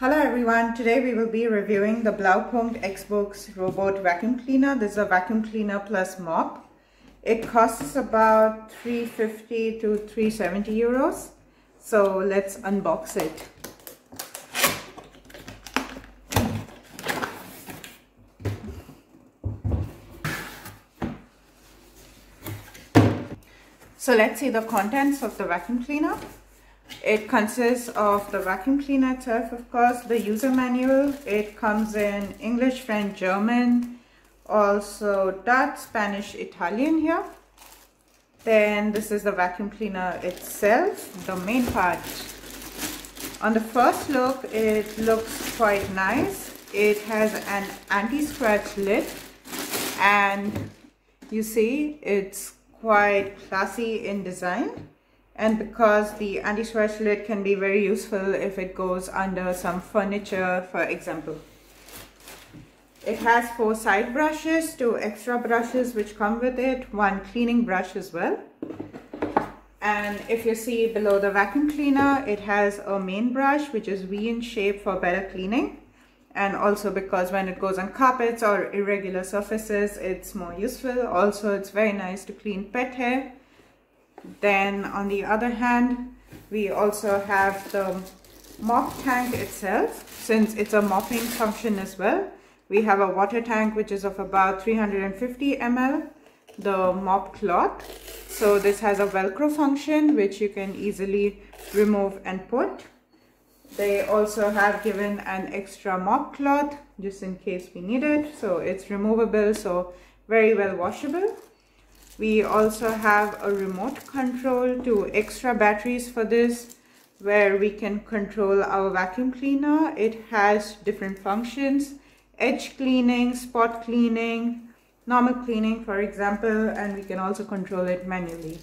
Hello everyone, today we will be reviewing the Blaupunkt X-Boost Robot Vacuum Cleaner. This is a vacuum cleaner plus mop. It costs about 350 to 370 euros. So let's unbox it. So let's see the contents of the vacuum cleaner. It consists of the vacuum cleaner itself, of course, the user manual. It comes in English, French, German, also Dutch, Spanish, Italian here. Then this is the vacuum cleaner itself, the main part. On the first look, it looks quite nice. It has an anti-scratch lid and you see it's quite classy in design and because the anti-scratch lid can be very useful if it goes under some furniture for example. It has four side brushes, two extra brushes which come with it, one cleaning brush as well. And if you see below the vacuum cleaner, it has a main brush which is V in shape for better cleaning. And also because when it goes on carpets or irregular surfaces, it's more useful. Also, it's very nice to clean pet hair then on the other hand, we also have the mop tank itself. Since it's a mopping function as well, we have a water tank which is of about 350 ml, the mop cloth. So this has a velcro function which you can easily remove and put. They also have given an extra mop cloth just in case we need it. So it's removable, so very well washable. We also have a remote control to extra batteries for this where we can control our vacuum cleaner. It has different functions, edge cleaning, spot cleaning, normal cleaning for example, and we can also control it manually.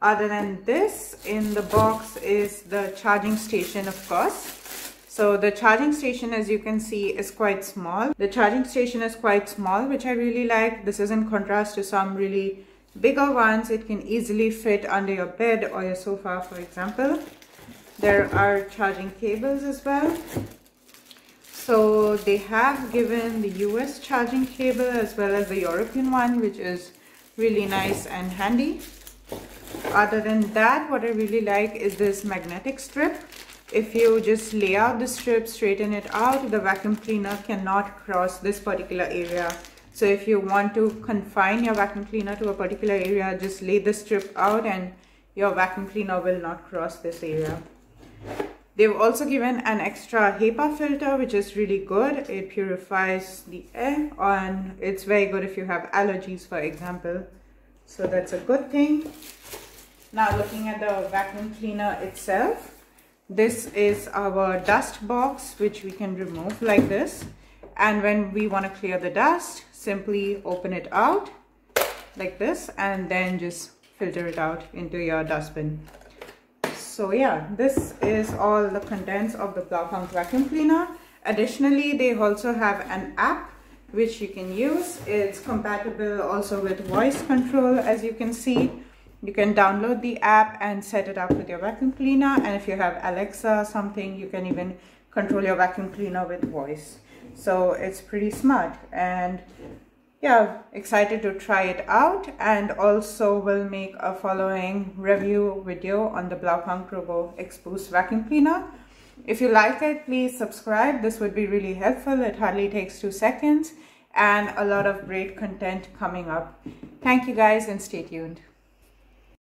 Other than this, in the box is the charging station of course. So the charging station, as you can see, is quite small. The charging station is quite small, which I really like. This is in contrast to some really bigger ones. It can easily fit under your bed or your sofa, for example. There are charging cables as well. So they have given the US charging cable as well as the European one, which is really nice and handy. Other than that, what I really like is this magnetic strip if you just lay out the strip, straighten it out, the vacuum cleaner cannot cross this particular area. So if you want to confine your vacuum cleaner to a particular area, just lay the strip out and your vacuum cleaner will not cross this area. They've also given an extra HEPA filter, which is really good. It purifies the air and it's very good if you have allergies, for example. So that's a good thing. Now looking at the vacuum cleaner itself, this is our dust box which we can remove like this. And when we want to clear the dust simply open it out like this and then just filter it out into your dustbin. So yeah this is all the contents of the Blaupunkt vacuum cleaner. Additionally they also have an app which you can use. It's compatible also with voice control as you can see you can download the app and set it up with your vacuum cleaner. And if you have Alexa or something, you can even control your vacuum cleaner with voice. So it's pretty smart. And yeah, excited to try it out. And also will make a following review video on the Blaupunkt Robo X-Boost vacuum cleaner. If you like it, please subscribe. This would be really helpful. It hardly takes two seconds and a lot of great content coming up. Thank you guys and stay tuned.